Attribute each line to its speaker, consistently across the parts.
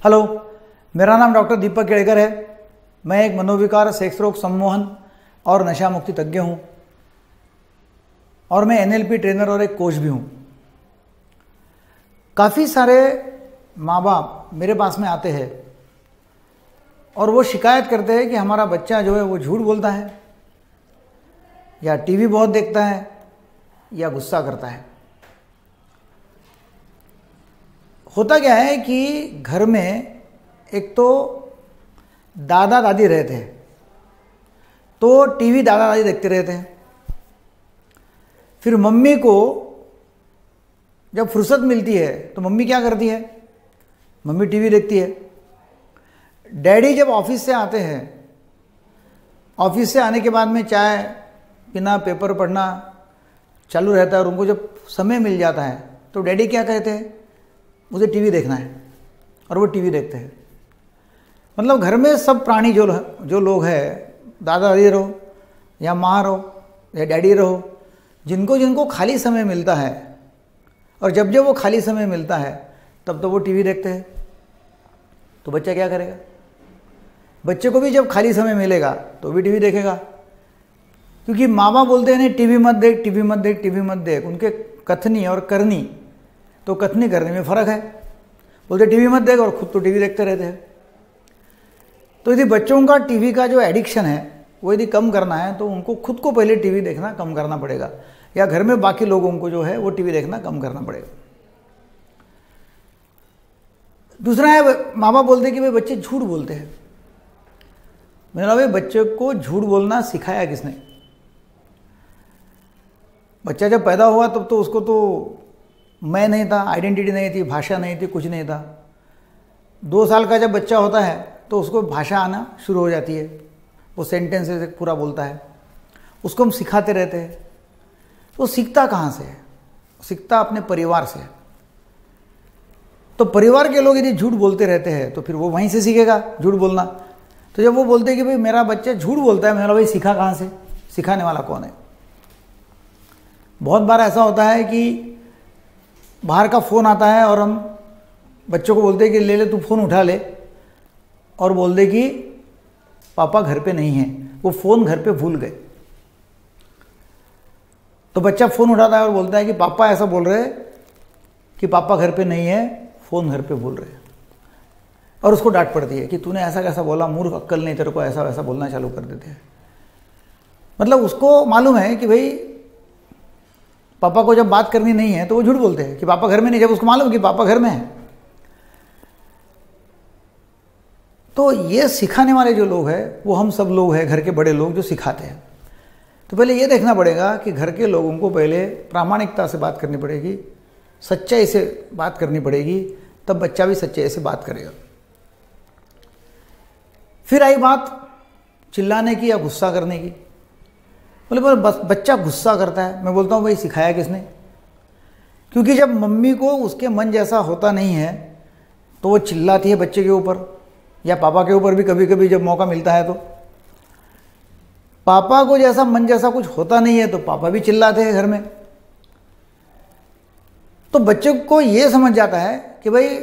Speaker 1: Hello, मेरा नाम doctor दीपक केड़कर है। मैं एक मनोविकार सेक्स रोग सम्मोहन और नशा मुक्ति तज्ञ हूँ और मैं एनएलपी ट्रेनर और एक कोच भी हूँ। काफ़ी सारे माँ बाप मेरे पास में आते हैं और वो शिकायत करते हैं कि हमारा बच्चा जो है वो झूठ बोलता है या टीवी बहुत देखता है या गुस्सा करता है। होता क्या है कि घर में एक तो दादा दादी रहते हैं तो टीवी दादा दादी देखते रहते हैं। फिर मम्मी को जब फुर्सत मिलती है तो मम्मी क्या करती है? मम्मी टीवी देखती है। डैडी जब ऑफ़िस से आते हैं, ऑफ़िस से आने के बाद में चाय पीना, पेपर पढ़ना चालू रहता है और उनको जब समय मिल जाता है तो डैडी क्या कहते हैं? मुझे टीवी देखना है और वो टीवी देखते हैं। मतलब घर में सब प्राणी जो जो लोग हैं दादा दादी रहो या माँ रहो या डैडी रहो, जिनको जिनको खाली समय मिलता है और जब जब वो खाली समय मिलता है, तब तो वो टीवी देखते हैं। तो बच्चा क्या करेगा? बच्चे को भी जब खाली समय मिलेगा तो भी टीवी देखेगा। क्योंकि माँ बाप बोलते हैं, नहीं, टीवी मत देख, टीवी मत देख, टीवी मत देख। उनके कथनी और करनी तो कथनी करने में फ़र्क है। बोलते, टीवी मत देख और खुद तो टीवी देखते रहते हैं। तो यदि बच्चों का टीवी का जो एडिक्शन है, वो यदि कम करना है तो उनको खुद को पहले टीवी देखना कम करना पड़ेगा। या घर में बाकी लोगों को जो है, वो टीवी देखना कम करना पड़ेगा। दूसरा है माँ बाप बोलते हैं कि भाई, बच्चे झूठ बोलते हैं। मेरा भाई, बच्चे को झूठ बोलना सिखाया किसने? बच्चा जब पैदा हुआ, तब तो उसको तो मैं नहीं था आइडेंटिटी नहीं थी, भाषा नहीं थी, कुछ नहीं था। दो साल का जब बच्चा होता है तो उसको भाषा आना शुरू हो जाती है। वो सेंटेंस से पूरा बोलता है। उसको हम सिखाते रहते हैं। वो सीखता कहाँ से है? सीखता अपने परिवार से तो परिवार के लोग यदि झूठ बोलते रहते हैं तो फिर वो वहीं से सीखेगा झूठ बोलना। तो जब वो बोलते हैं कि भाई, मेरा बच्चा झूठ बोलता है मेरा भाई, सीखा कहाँ से? सिखाने वाला कौन है? बहुत बार ऐसा होता है कि बाहर का फ़ोन आता है और हम बच्चों को बोलते हैं कि ले ले, तू फ़ोन उठा ले। और बोल दे कि पापा घर पे नहीं है। वो फ़ोन घर पे भूल गए। तो बच्चा फ़ोन उठाता है और बोलता है कि पापा ऐसा बोल रहे कि पापा घर पे नहीं है, फ़ोन घर पे भूल रहे और उसको डांट पड़ती है कि तूने ऐसा कैसा बोला, मूर्ख, अक्कल नहीं, तेरे को ऐसा वैसा बोलना चालू कर देते हैं। मतलब उसको मालूम है कि भाई पापा को जब बात करनी नहीं है तो वो झूठ बोलते हैं कि पापा घर में नहीं, जब उसको मालूम कि पापा घर में है। तो ये सिखाने वाले जो लोग हैं, वो हम सब लोग हैं, घर के बड़े लोग जो सिखाते हैं। तो पहले ये देखना पड़ेगा कि घर के लोगों को पहले प्रामाणिकता से बात करनी पड़ेगी, सच्चाई से बात करनी पड़ेगी, तब बच्चा भी सच्चाई से बात करेगा। फिर आई बात चिल्लाने की या गुस्सा करने की। बोले बोले बस, बच्चा गुस्सा करता है। मैं बोलता हूँ, भाई, सिखाया किसने? क्योंकि जब मम्मी को उसके मन जैसा होता नहीं है तो वो चिल्लाती है बच्चे के ऊपर, या पापा के ऊपर भी कभी कभी जब मौका मिलता है तो। पापा को जैसा मन जैसा कुछ होता नहीं है तो पापा भी चिल्लाते हैं घर में। तो बच्चे को ये समझ जाता है कि भाई,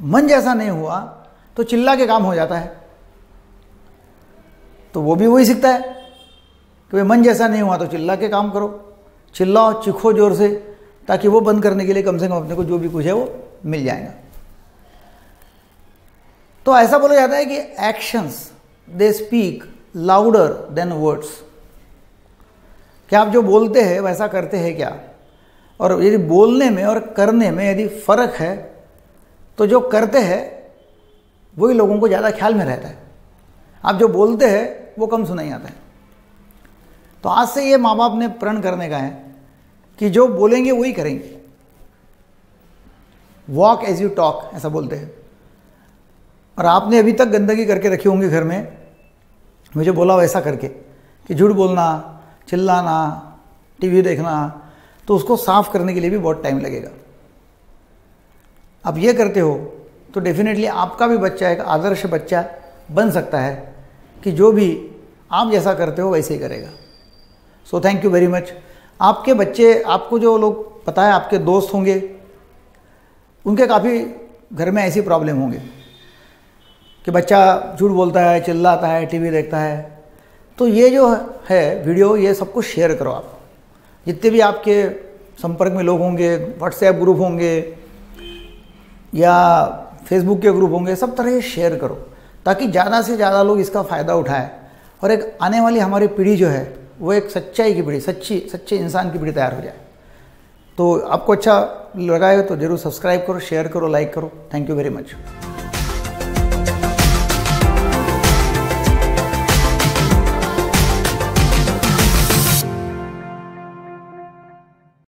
Speaker 1: मन जैसा नहीं हुआ तो चिल्ला के काम हो जाता है। तो वो भी वही सीखता है। कि भाई मन जैसा नहीं हुआ तो चिल्ला के काम करो। चिल्लाओ, चिखो ज़ोर से, ताकि वो बंद करने के लिए कम से कम अपने को जो भी कुछ है वो मिल जाएगा। तो ऐसा बोला जाता है कि actions they speak louder than words क्या आप जो बोलते हैं, वैसा करते हैं क्या? और यदि बोलने में और करने में यदि फ़र्क है तो जो करते हैं, वही लोगों को ज़्यादा ख्याल में रहता है। आप जो बोलते हैं, वो कम सुनाई आता है। तो आज से ये माँ बाप ने प्रण करने का है कि जो बोलेंगे वही करेंगे। वॉक एज यू टॉक ऐसा बोलते हैं। और आपने अभी तक गंदगी करके रखी होंगी घर में। मुझे बोला वैसा करके कि झूठ बोलना, चिल्लाना, टीवी देखना तो उसको साफ़ करने के लिए भी बहुत टाइम लगेगा। आप ये करते हो तो डेफिनेटली आपका भी बच्चा एक आदर्श बच्चा बन सकता है कि जो भी आप जैसा करते हो वैसे ही करेगा। So thank you very much आपके बच्चे, आपको जो लोग पता है, आपके दोस्त होंगे, उनके काफ़ी घर में ऐसी प्रॉब्लम होंगी कि बच्चा झूठ बोलता है, चिल्लाता है टीवी देखता है। तो ये जो है वीडियो ये सबको शेयर करो आप। जितने भी आपके संपर्क में लोग होंगे व्हाट्सएप ग्रुप होंगे, या फेसबुक के ग्रुप होंगे, सब तरह शेयर करो, ताकि ज़्यादा से ज़्यादा लोग इसका फ़ायदा उठाएँ। और एक आने वाली हमारी पीढ़ी जो है वो एक सच्चाई की पीढ़ी, सच्ची, सच्चे इंसान की पीढ़ी तैयार हो जाए। तो आपको अच्छा लगा है तो ज़रूर सब्सक्राइब करो शेयर करो लाइक करो। Thank you very much